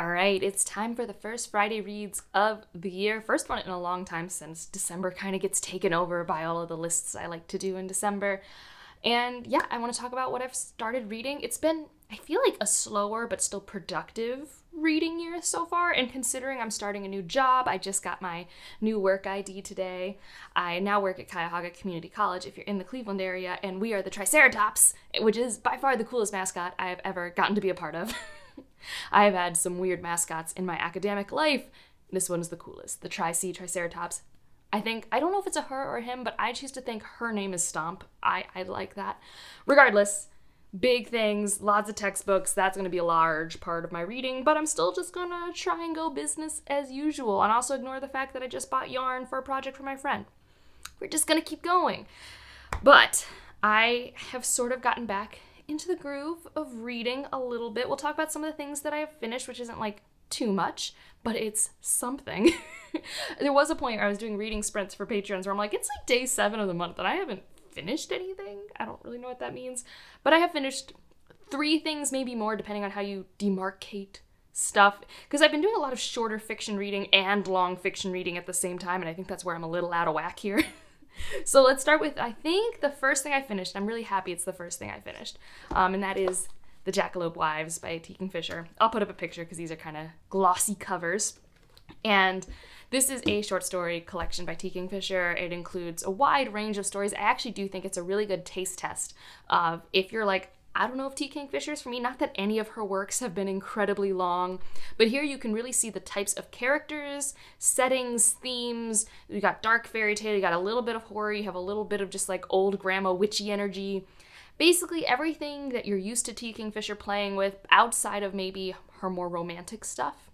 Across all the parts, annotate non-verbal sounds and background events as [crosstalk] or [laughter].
All right, it's time for the first Friday reads of the year. First one in a long time since December kind of gets taken over by all of the lists I like to do in December. And yeah, I want to talk about what I've started reading. It's been, I feel like, a slower but still productive reading year so far. And considering I'm starting a new job, I just got my new work ID today. I now work at Cuyahoga Community College if you're in the Cleveland area, and we are the Triceratops, which is by far the coolest mascot I have ever gotten to be a part of. [laughs] I have had some weird mascots in my academic life. This one is the coolest the Tri C Triceratops. I think, I don't know if it's a her or him, but I choose to think her name is Stomp. I, I like that. Regardless, big things, lots of textbooks. That's going to be a large part of my reading, but I'm still just going to try and go business as usual and also ignore the fact that I just bought yarn for a project for my friend. We're just going to keep going. But I have sort of gotten back into the groove of reading a little bit. We'll talk about some of the things that I have finished, which isn't like too much, but it's something. [laughs] there was a point where I was doing reading sprints for patrons where I'm like, it's like day seven of the month and I haven't finished anything. I don't really know what that means, but I have finished three things, maybe more, depending on how you demarcate stuff. Because I've been doing a lot of shorter fiction reading and long fiction reading at the same time, and I think that's where I'm a little out of whack here. [laughs] so let's start with I think the first thing I finished. I'm really happy it's the first thing I finished, um, and that is The Jackalope Wives by T. Kingfisher. I'll put up a picture because these are kind of glossy covers. And this is a short story collection by T. Kingfisher. It includes a wide range of stories. I actually do think it's a really good taste test of if you're like, I don't know if T. Kingfisher is for me. Not that any of her works have been incredibly long, but here you can really see the types of characters, settings, themes. You got dark fairy tale, you got a little bit of horror, you have a little bit of just like old grandma witchy energy. Basically, everything that you're used to T. Kingfisher playing with outside of maybe her more romantic stuff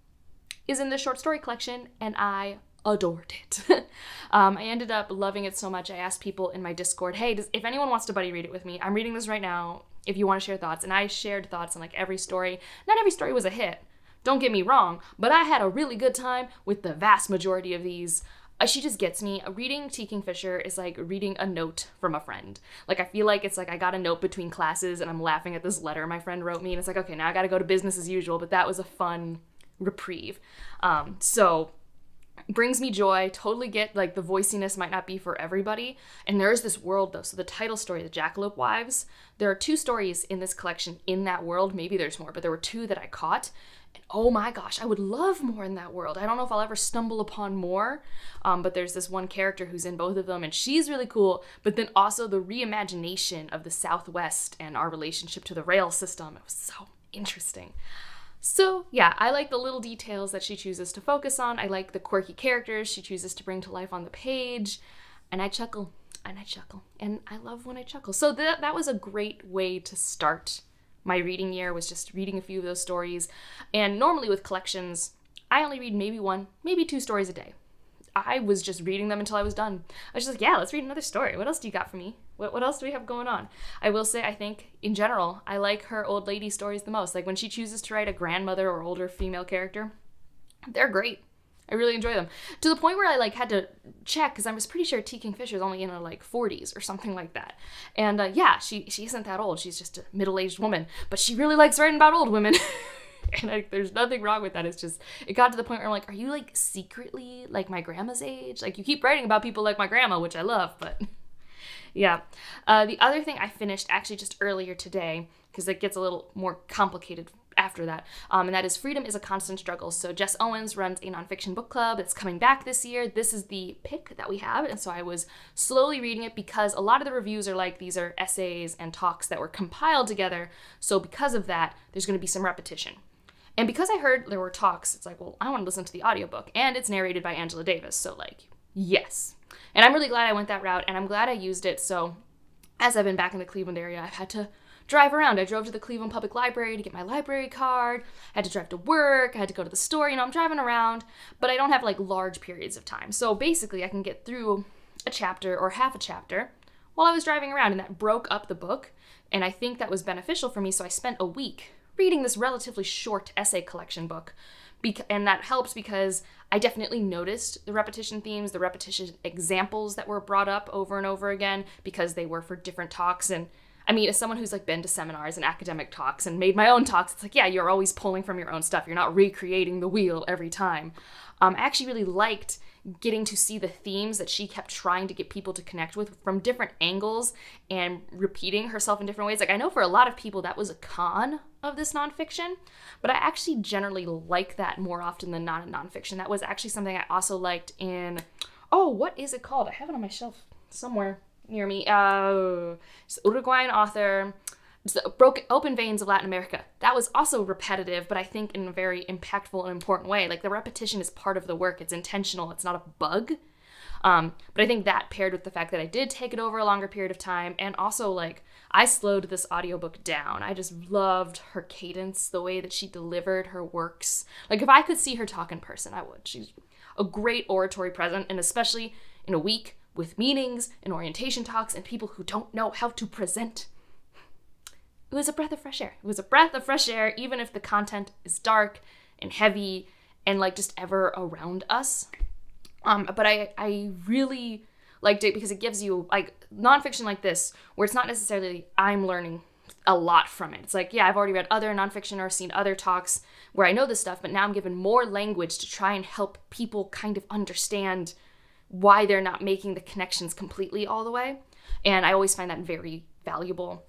is in this short story collection, and I adored it. [laughs] um, I ended up loving it so much. I asked people in my Discord, hey, does, if anyone wants to buddy read it with me, I'm reading this right now. If you want to share thoughts, and I shared thoughts on like every story. Not every story was a hit. Don't get me wrong, but I had a really good time with the vast majority of these. Uh, she just gets me. Reading T. Kingfisher is like reading a note from a friend. Like, I feel like it's like I got a note between classes and I'm laughing at this letter my friend wrote me, and it's like, okay, now I gotta go to business as usual, but that was a fun reprieve. Um, so brings me joy. Totally get like the voiciness might not be for everybody. And there is this world though. So the title story, The Jackalope Wives, there are two stories in this collection in that world. Maybe there's more, but there were two that I caught. And oh my gosh, I would love more in that world. I don't know if I'll ever stumble upon more, um, but there's this one character who's in both of them, and she's really cool. But then also the reimagination of the Southwest and our relationship to the rail system. It was so interesting. So, yeah, I like the little details that she chooses to focus on. I like the quirky characters she chooses to bring to life on the page. And I chuckle and I chuckle. And I love when I chuckle. So that that was a great way to start my reading year was just reading a few of those stories. And normally with collections, I only read maybe one, maybe two stories a day. I was just reading them until I was done. I was just like, yeah, let's read another story. What else do you got for me? What, what else do we have going on? I will say, I think in general, I like her old lady stories the most. Like when she chooses to write a grandmother or older female character, they're great. I really enjoy them to the point where I like had to check because I was pretty sure T. Kingfisher is only in her like 40s or something like that. And uh, yeah, she she isn't that old. She's just a middle aged woman, but she really likes writing about old women. [laughs] [laughs] and there's nothing wrong with that. It's just it got to the point where I'm like, are you like secretly like my grandma's age? Like you keep writing about people like my grandma, which I love, but [laughs] yeah. Uh, the other thing I finished actually just earlier today because it gets a little more complicated after that, um, and that is Freedom is a Constant Struggle. So Jess Owens runs a nonfiction book club. It's coming back this year. This is the pick that we have, and so I was slowly reading it because a lot of the reviews are like these are essays and talks that were compiled together. So because of that, there's going to be some repetition. And because I heard there were talks, it's like, well, I want to listen to the audiobook. And it's narrated by Angela Davis. So, like, yes. And I'm really glad I went that route. And I'm glad I used it. So, as I've been back in the Cleveland area, I've had to drive around. I drove to the Cleveland Public Library to get my library card. I had to drive to work. I had to go to the store. You know, I'm driving around, but I don't have like large periods of time. So basically, I can get through a chapter or half a chapter while I was driving around, and that broke up the book. And I think that was beneficial for me. So I spent a week reading this relatively short essay collection book. and that helps because I definitely noticed the repetition themes, the repetition examples that were brought up over and over again because they were for different talks. And I mean, as someone who's like been to seminars and academic talks and made my own talks, it's like, yeah, you're always pulling from your own stuff. You're not recreating the wheel every time. Um, I actually really liked getting to see the themes that she kept trying to get people to connect with from different angles and repeating herself in different ways. Like, I know for a lot of people that was a con of this nonfiction, but I actually generally like that more often than not in nonfiction. That was actually something I also liked in, oh, what is it called? I have it on my shelf somewhere near me. Uh, Uruguayan author. Broken open veins of Latin America. That was also repetitive, but I think in a very impactful and important way. Like the repetition is part of the work. It's intentional. It's not a bug. Um, but I think that paired with the fact that I did take it over a longer period of time, and also like I slowed this audiobook down. I just loved her cadence, the way that she delivered her works. Like if I could see her talk in person, I would. She's a great oratory present, and especially in a week with meetings and orientation talks and people who don't know how to present. It was a breath of fresh air. It was a breath of fresh air, even if the content is dark and heavy and like just ever around us. Um, but I, I really liked it because it gives you like nonfiction like this, where it's not necessarily I'm learning a lot from it. It's like, yeah, I've already read other nonfiction or seen other talks where I know this stuff, but now I'm given more language to try and help people kind of understand why they're not making the connections completely all the way. And I always find that very valuable.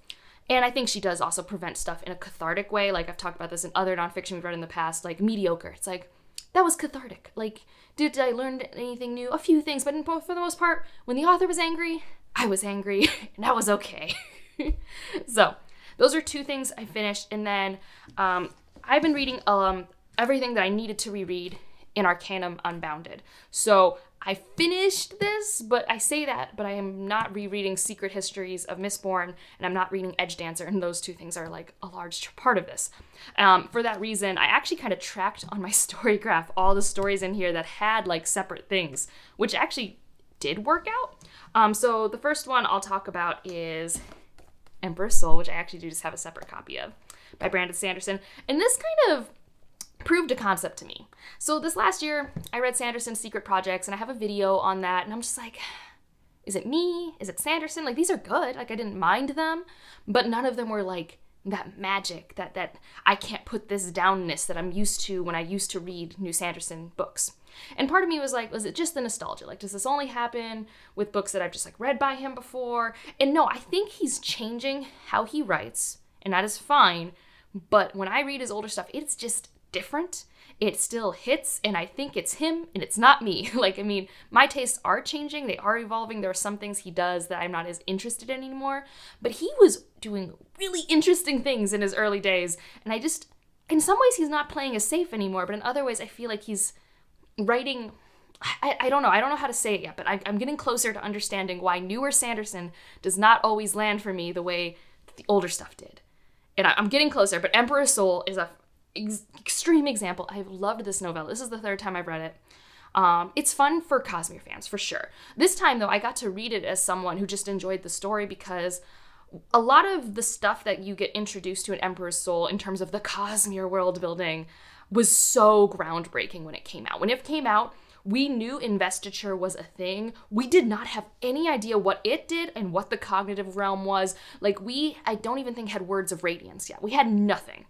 And I think she does also prevent stuff in a cathartic way. Like I've talked about this in other nonfiction we've read in the past, like mediocre. It's like, that was cathartic. Like, did I learn anything new? A few things, but for the most part, when the author was angry, I was angry, [laughs] and that was okay. [laughs] so, those are two things I finished. And then um, I've been reading um, everything that I needed to reread in Arcanum Unbounded. So I finished this, but I say that, but I am not rereading Secret Histories of Mistborn, and I'm not reading Edgedancer, and those two things are like a large part of this. Um, for that reason, I actually kind of tracked on my [laughs] story graph all the stories in here that had like separate things, which actually did work out. Um, so the first one I'll talk about is Emperor's Soul, which I actually do just have a separate copy of by Brandon Sanderson. And this kind of proved a concept to me. So this last year, I read Sanderson's Secret Projects, and I have a video on that, and I'm just like, is it me? Is it Sanderson? Like these are good. Like I didn't mind them, but none of them were like that magic that that I can't put this downness that I'm used to when I used to read new Sanderson books. And part of me was like, was it just the nostalgia? Like, does this only happen with books that I've just like read by him before? And no, I think he's changing how he writes, and that is fine. But when I read his older stuff, it's just different. It still hits, and I think it's him and it's not me. [laughs] like, I mean, my tastes are changing, they are evolving. There are some things he does that I'm not as interested in anymore, but he was doing really interesting things in his early days, and I just, in some ways, he's not playing as safe anymore, but in other ways, I feel like he's writing. I, I don't know. I don't know how to say it yet, but I, I'm getting closer to understanding why newer Sanderson does not always land for me the way the older stuff did. And I, I'm getting closer, but Emperor's Soul is a ex- extreme example. I've loved this novella. This is the third time I've read it. Um, it's fun for Cosmere fans for sure. This time though, I got to read it as someone who just enjoyed the story because a lot of the stuff that you get introduced to in Emperor's Soul in terms of the Cosmere world building was so groundbreaking when it came out. When it came out, we knew investiture was a thing. We did not have any idea what it did and what the cognitive realm was. Like, we, I don't even think had words of radiance yet. We had nothing.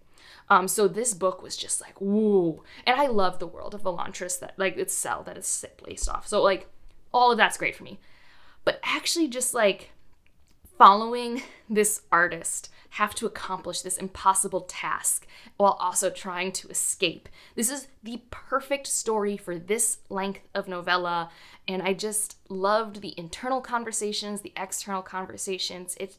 Um, so this book was just like, woo. And I love the world of Elantris that like it's Sel that is based off. So like all of that's great for me. But actually just like following this artist have to accomplish this impossible task while also trying to escape. This is the perfect story for this length of novella, and I just loved the internal conversations, the external conversations. It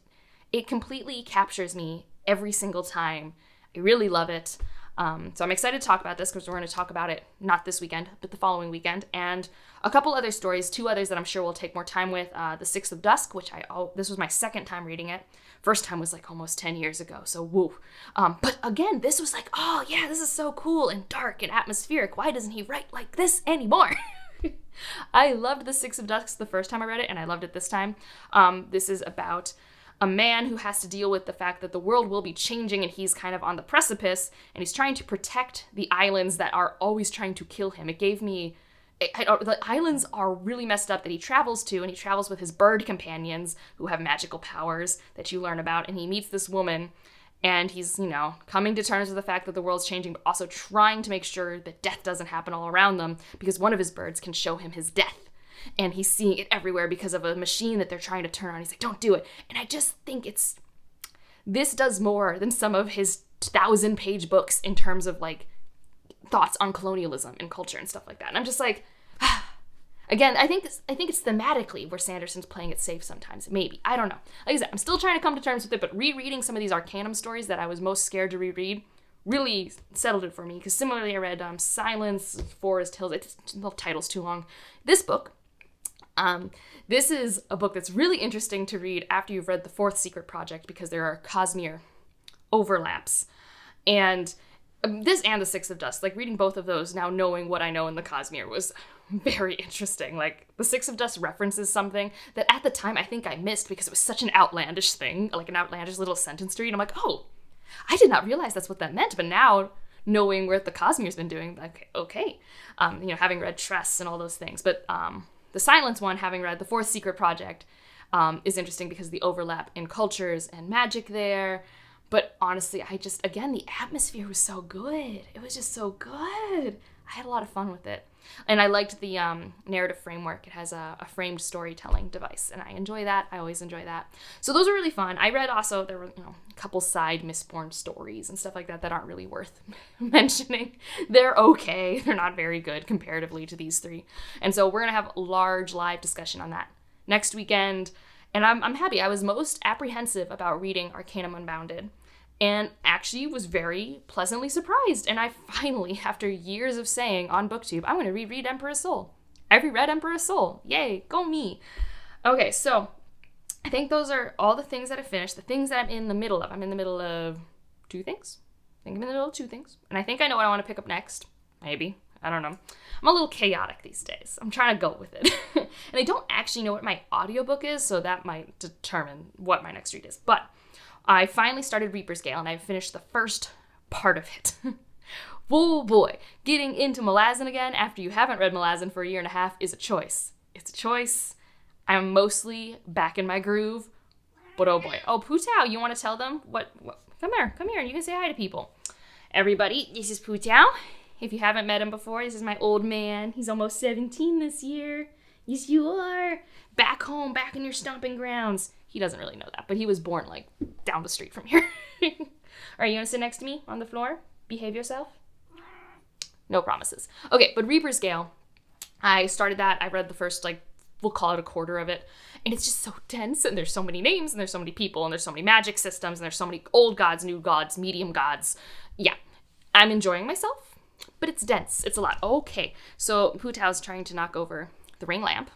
it completely captures me every single time I really love it. Um, so I'm excited to talk about this because we're going to talk about it not this weekend, but the following weekend, and a couple other stories, two others that I'm sure we'll take more time with. Uh, the Sixth of Dusk, which I oh, this was my second time reading it. First time was like almost 10 years ago, so woo. Um, but again, this was like, oh yeah, this is so cool and dark and atmospheric. Why doesn't he write like this anymore? [laughs] I loved the Six of Dusk the first time I read it, and I loved it this time. Um, this is about a man who has to deal with the fact that the world will be changing and he's kind of on the precipice and he's trying to protect the islands that are always trying to kill him. It gave me I, I, the islands are really messed up that he travels to, and he travels with his bird companions who have magical powers that you learn about, and he meets this woman, and he's you know coming to terms with the fact that the world's changing, but also trying to make sure that death doesn't happen all around them because one of his birds can show him his death, and he's seeing it everywhere because of a machine that they're trying to turn on. He's like, "Don't do it," and I just think it's this does more than some of his thousand page books in terms of like thoughts on colonialism and culture and stuff like that. And I'm just like, [sighs] again, I think I think it's thematically where Sanderson's playing it safe sometimes. Maybe I don't know. Like I said, I'm still trying to come to terms with it, but rereading some of these Arcanum stories that I was most scared to reread really settled it for me. Because similarly, I read um, Silence, Forest Hills. It's, the title's too long. This book. Um, this is a book that's really interesting to read after you've read The Fourth Secret Project because there are Cosmere overlaps. And um, this and the Six of Dusk, like reading both of those now, knowing what I know in the Cosmere was [laughs] very interesting. Like the Six of Dusk references something that at the time I think I missed because it was such an outlandish thing, like an outlandish little sentence to read. I'm like, oh, I did not realize that's what that meant. But now knowing what the Cosmere's been doing, like okay, um, you know, having read Tress and all those things. But um, the Silence one, having read the Fourth Secret Project, um, is interesting because the overlap in cultures and magic there. But honestly, I just, again, the atmosphere was so good. It was just so good. I had a lot of fun with it. And I liked the um, narrative framework. It has a, a, framed storytelling device, and I enjoy that. I always enjoy that. So those are really fun. I read also, there were you know, a couple side Mistborn stories and stuff like that that aren't really worth [laughs] mentioning. They're okay, [laughs] they're not very good comparatively to these three. And so we're going to have a large live discussion on that next weekend. And I'm, I'm happy. I was most apprehensive about reading Arcanum Unbounded and actually was very pleasantly surprised. And I finally, [laughs] after years of saying on BookTube, I'm to reread Emperor's Soul. I've reread Emperor's Soul. Yay, go me. Okay, so I think those are all the things that I finished, the things that I'm in the middle of. I'm in the middle of two things. I think I'm in the middle of two things. And I think I know what I want to pick up next. Maybe. I don't know. I'm a little chaotic these days. I'm trying to go with it. [laughs] and I don't actually know what my audiobook is, so that might determine what my next read is. But I finally started Reaper's Gale and I finished the first part of it. [laughs] oh boy, getting into Malazan again after you haven't read Malazan for a year and a half is a choice. It's a choice. I'm mostly back in my groove, but oh boy. Oh, Putao, you want to tell them what, what? Come here, come here, and you can say hi to people. Everybody, this is Putao. If you haven't met him before, this is my old man. He's almost 17 this year. Yes, you are. Back home, back in your stomping grounds. He doesn't really know that, but he was born like down the street from here. [laughs] All right, you want to sit next to me on the floor? Behave yourself? No promises. Okay, but Reaper's Gale, I started that. I read the first, like, we'll call it a quarter of it. And it's just so dense, and there's so many names, and there's so many people, and there's so many magic systems, and there's so many old gods, new gods, medium gods. Yeah, I'm enjoying myself, but it's dense. It's a lot. Okay, so Putao's trying to knock over the ring lamp.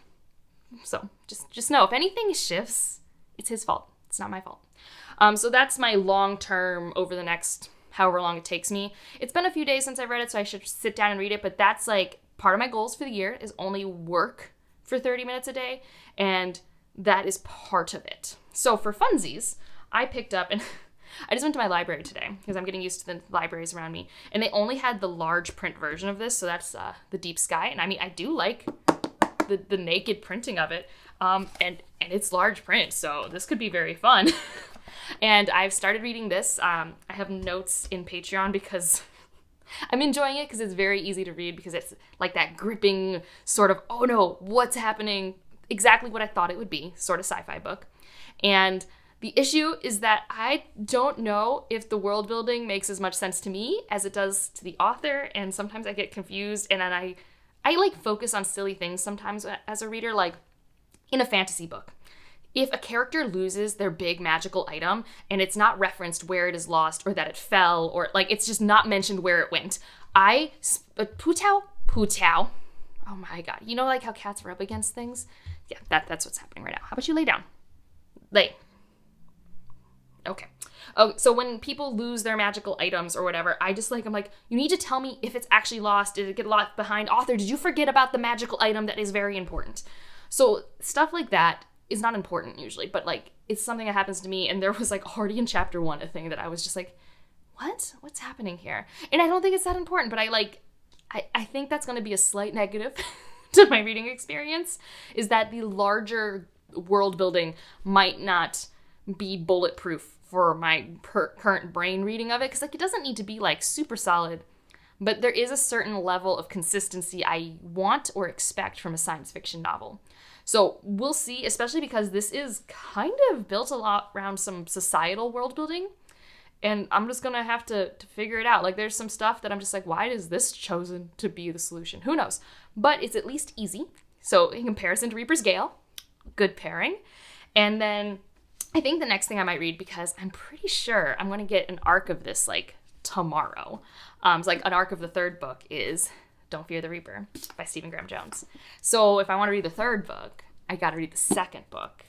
So just just know if anything shifts, it's his fault. It's not my fault. Um, so that's my long term over the next however long it takes me. It's been a few days since I've read it, so I should sit down and read it. But that's like part of my goals for the year is only work for 30 minutes a day, and that is part of it. So for funsies, I picked up and [laughs] I just went to my library today because I'm getting used to the libraries around me, and they only had the large print version of this, so that's uh, the Deep Sky. And I mean, I do like the the naked printing of it, um, and and it's large print, so this could be very fun. [laughs] and I've started reading this. Um, I have notes in Patreon because [laughs] I'm enjoying it because it's very easy to read because it's like that gripping sort of oh no, what's happening? Exactly what I thought it would be, sort of sci-fi book. And the issue is that I don't know if the world building makes as much sense to me as it does to the author, and sometimes I get confused and then I I like focus on silly things sometimes as a reader like in a fantasy book. If a character loses their big magical item and it's not referenced where it is lost or that it fell or like it's just not mentioned where it went, I uh, putao putao. Oh my god! You know like how cats rub against things? Yeah, that that's what's happening right now. How about you lay down? Lay. Okay. Oh, so when people lose their magical items or whatever, I just like I'm like, you need to tell me if it's actually lost. Did it get lost behind? Author, did you forget about the magical item that is very important? So stuff like that is not important usually, but like it's something that happens to me. And there was like already in chapter one a thing that I was just like, what? What's happening here? And I don't think it's that important, but I like, I, I think that's going to be a slight negative [laughs] to my reading experience is that the larger world building might not be bulletproof for my per- current brain reading of it because like it doesn't need to be like super solid but there is a certain level of consistency i want or expect from a science fiction novel. So we'll see especially because this is kind of built a lot around some societal world building and i'm just gonna have to, to figure it out. Like there's some stuff that i'm just like why is this chosen to be the solution? Who knows? But it's at least easy. So in comparison to reaper's gale good pairing. And then I think the next thing I might read because I'm pretty sure I'm going to get an arc of this like tomorrow. Um, it's like an arc of the third book is Don't Fear the Reaper by Stephen Graham Jones. So if I want to read the third book, I got to read the second book.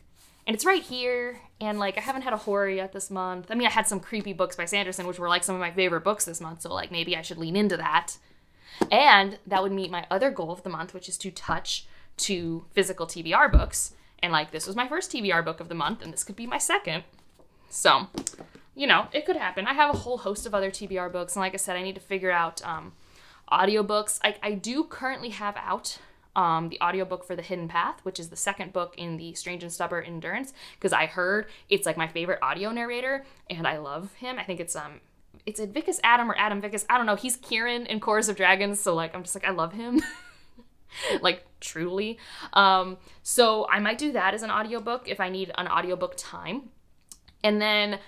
And it's right here. And like I haven't had a horror yet this month. I mean, I had some creepy books by Sanderson, which were like some of my favorite books this month. So like maybe I should lean into that. And that would meet my other goal of the month, which is to touch two physical TBR books and like this was my first TBR book of the month, and this could be my second. So, you know, it could happen. I have a whole host of other TBR books, and like I said, I need to figure out um, audiobooks. I, I do currently have out um, the audiobook for The Hidden Path, which is the second book in the Strange and Stubborn Endurance, because I heard it's like my favorite audio narrator, and I love him. I think it's um it's Advikus Adam or Adam Vicus. I don't know. He's Kihrin in Chorus of Dragons, so like I'm just like I love him. [laughs] [laughs] like truly. Um, so I might do that as an audiobook if I need an audiobook time. And then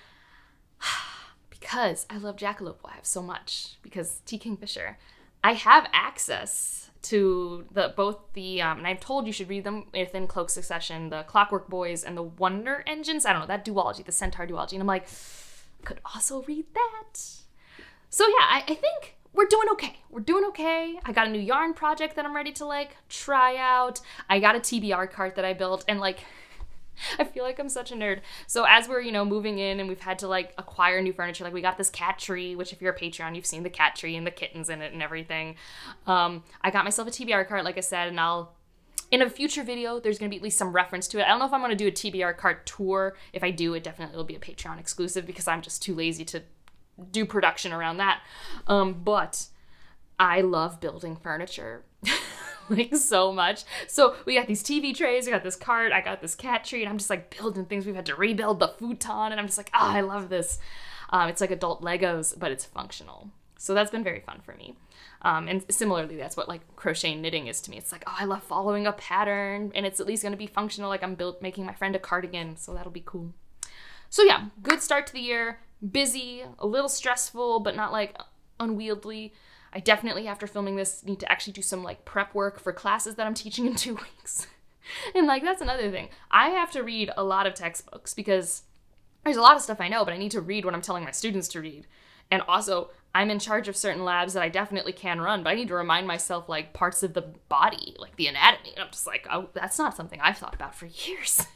[sighs] because I love Jackalope Wives so much, because T. Kingfisher, I have access to the both the um, and I've told you should read them within close succession, the Clockwork Boys and the Wonder Engines. I don't know that duology, the Clocktaur duology, and I'm like, could also read that. So yeah, I, I think we're doing okay. We're doing okay. I got a new yarn project that I'm ready to like try out. I got a TBR cart that I built and like [laughs] I feel like I'm such a nerd. So as we're, you know, moving in and we've had to like acquire new furniture, like we got this cat tree, which if you're a Patreon, you've seen the cat tree and the kittens in it and everything. Um, I got myself a TBR cart, like I said, and I'll in a future video, there's going to be at least some reference to it. I don't know if I'm going to do a TBR cart tour. If I do, it definitely will be a Patreon exclusive because I'm just too lazy to do production around that. Um, but I love building furniture. [laughs] like so much. So we got these TV trays, we got this cart, I got this cat tree, and I'm just like building things. We've had to rebuild the futon, and I'm just like, ah, oh, I love this. Um, it's like adult Legos, but it's functional. So that's been very fun for me. Um, and similarly, that's what like crochet knitting is to me. It's like, oh, I love following a pattern, and it's at least going to be functional. Like I'm built making my friend a cardigan, so that'll be cool. So yeah, good start to the year busy, a little stressful, but not like unwieldy. I definitely, after filming this, need to actually do some like prep work for classes that I'm teaching in [laughs] two weeks. and like, that's another thing. I have to read a lot of textbooks because there's a lot of stuff I know, but I need to read what I'm telling my students to read. And also, I'm in charge of certain labs that I definitely can run, but I need to remind myself like parts of the body, like the anatomy. And I'm just like, oh, that's not something I've thought about for [laughs] years.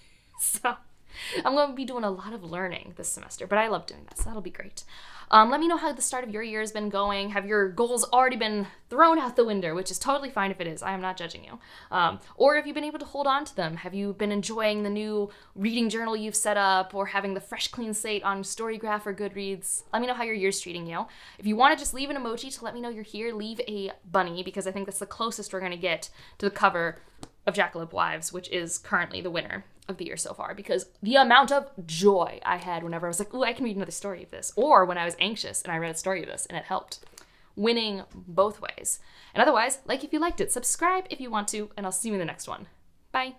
so [laughs] I'm going to be doing a lot of learning this semester, but I love doing that, so that'll be great. Um, let me know how the start of your year has been going. Have your goals already been thrown out the window, which is totally fine if it is. I am not judging you. Um, or have you've been able to hold on to them. Have you been enjoying the new reading journal you've set up or having the fresh, clean slate on Storygraph or Goodreads? Let me know how your year's treating you. If you want to just leave an emoji to let me know you're here, leave a bunny because I think that's the closest we're going to get to the cover of Jackalope Wives, which is currently the winner of the year so far because the amount of joy I had whenever I was like, "Ooh, I can read another story of this," or when I was anxious and I read a story of this and it helped. Winning both ways. And otherwise, like if you liked it, subscribe if you want to, and I'll see you in the next one. Bye.